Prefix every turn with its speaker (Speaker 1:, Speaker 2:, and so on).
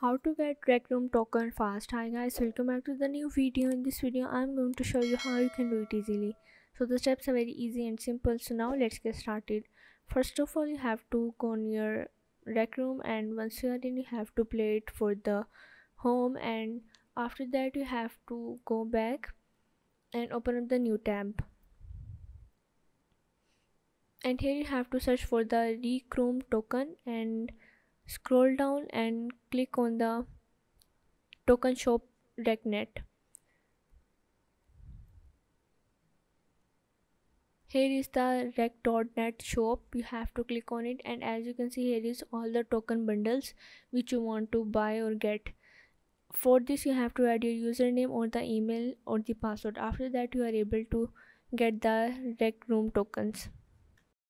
Speaker 1: how to get rec room token fast. Hi guys welcome back to the new video. In this video i'm going to show you how you can do it easily. So the steps are very easy and simple. So now let's get started. First of all you have to go your rec room and once you are in you have to play it for the home. And after that you have to go back and open up the new tab. And here you have to search for the rec room token and scroll down and click on the token shop recnet here is the rec.net shop. You have to click on it. And as you can see here is all the token bundles which you want to buy or get. For this you have to add your username or the email or the password. After that you are able to get the rec room tokens